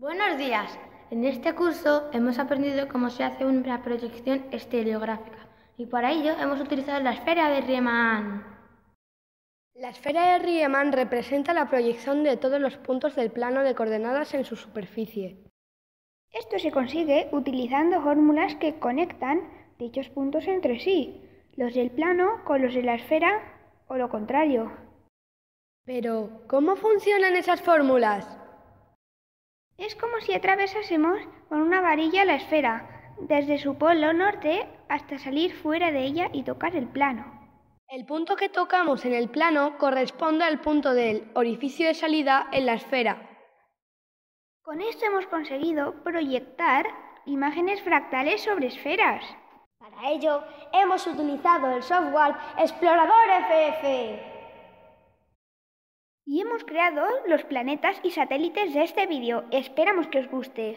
Buenos días. En este curso hemos aprendido cómo se hace una proyección estereográfica y para ello hemos utilizado la esfera de Riemann. La esfera de Riemann representa la proyección de todos los puntos del plano de coordenadas en su superficie. Esto se consigue utilizando fórmulas que conectan dichos puntos entre sí, los del plano con los de la esfera o lo contrario. Pero, ¿cómo funcionan esas fórmulas? Es como si atravesásemos con una varilla la esfera, desde su polo norte hasta salir fuera de ella y tocar el plano. El punto que tocamos en el plano corresponde al punto del orificio de salida en la esfera. Con esto hemos conseguido proyectar imágenes fractales sobre esferas. Para ello, hemos utilizado el software Explorador FF. Y hemos creado los planetas y satélites de este vídeo. Esperamos que os guste.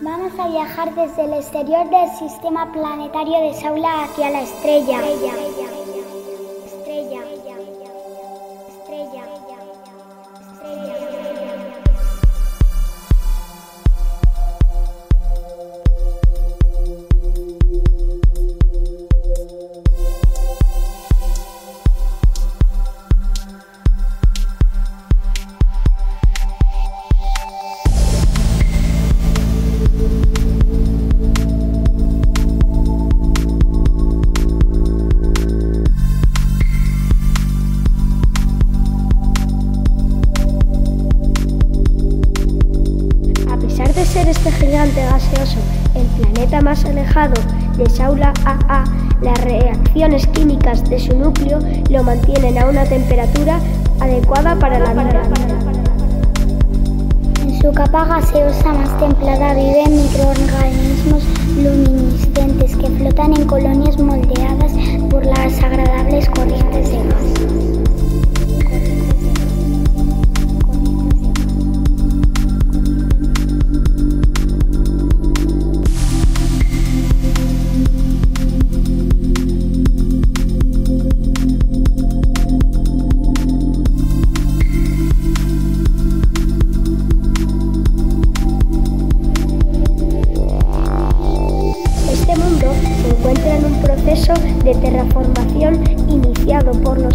Vamos a viajar desde el exterior del sistema planetario de Saula hacia la estrella. este gaseoso, el planeta más alejado de Saula AA, las reacciones químicas de su núcleo lo mantienen a una temperatura adecuada para la vida. En su capa gaseosa más templada viven microorganismos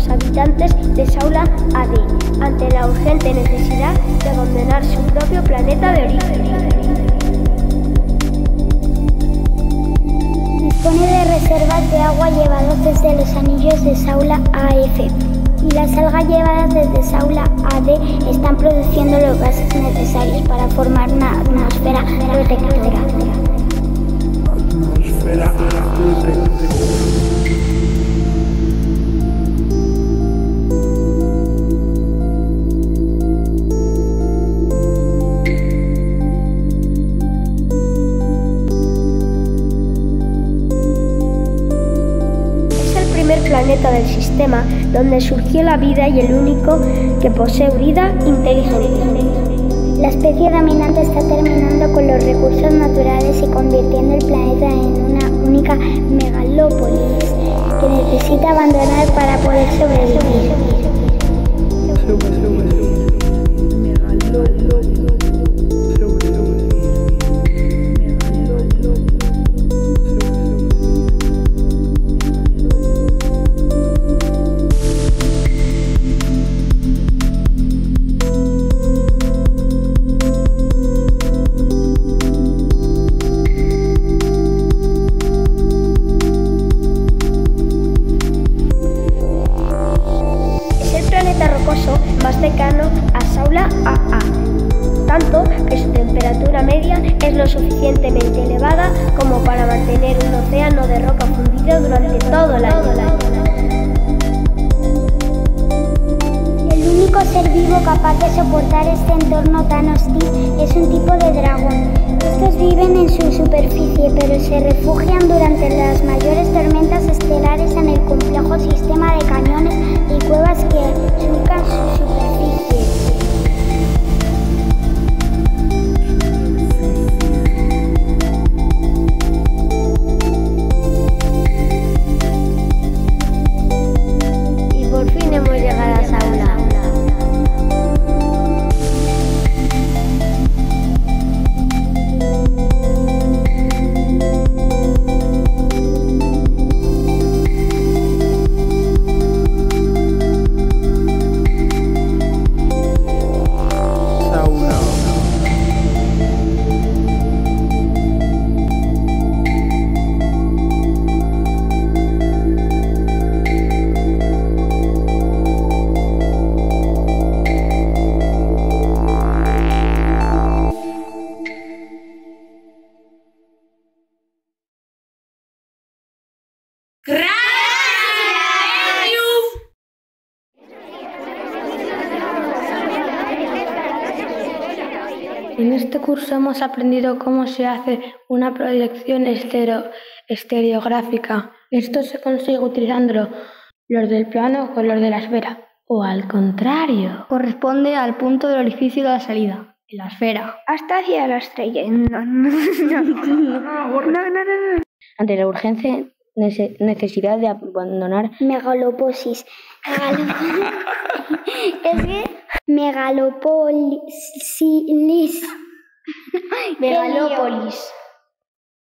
habitantes de Saula AD ante la urgente necesidad de abandonar su propio planeta de origen. Dispone de reservas de agua llevadas desde los anillos de Saula AF y las algas llevadas desde Saula AD están produciendo los gases necesarios para formar una atmósfera protectora. Del sistema donde surgió la vida y el único que posee vida inteligente. La especie dominante está terminando con los recursos naturales y convirtiendo el planeta en una única megalópolis que necesita abandonar para poder sobrevivir. Suficientemente elevada como para mantener un océano de roca fundido durante todo el año. El único ser vivo capaz de soportar este entorno tan hostil es un tipo de dragón. Estos viven en su superficie, pero se refugian durante las mayores tormentas estelares en el complejo sistema de cañones y cuevas que surcan su En este curso hemos aprendido cómo se hace una proyección estero- estereográfica. Esto se consigue utilizando los del plano con los de la esfera. O al contrario. Corresponde al punto del orificio de la salida, en la esfera. Hasta hacia la estrella. No, no, no. No. Ante la nece- necesidad de abandonar Megaloposis. Megalo- es que megalopolis. Megalópolis.